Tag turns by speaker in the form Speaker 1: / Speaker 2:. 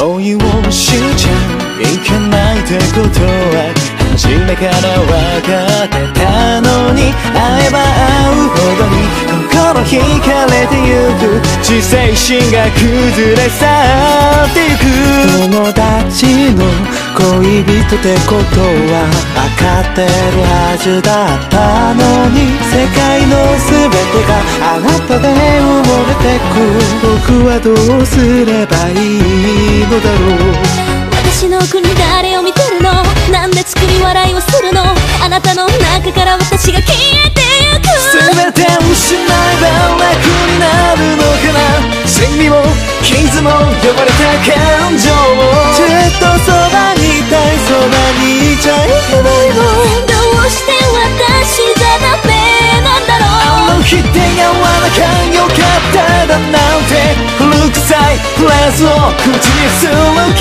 Speaker 1: 恋をしちゃいけないってことは初めから分かってたのに会えば会うほどに心惹かれてゆく自制心が崩れ去ってゆく友達の恋人ってことは分かってるはずだったのに世界の全てがあなたで埋もれてく僕はどうすればいいだろう
Speaker 2: 私の国誰を見てるの？なんで作り笑いをするの？あなたの中から私が消えてゆく。
Speaker 1: 全て失えば楽になるのかな？シミも傷も汚れた感情も 가서 굳이 술로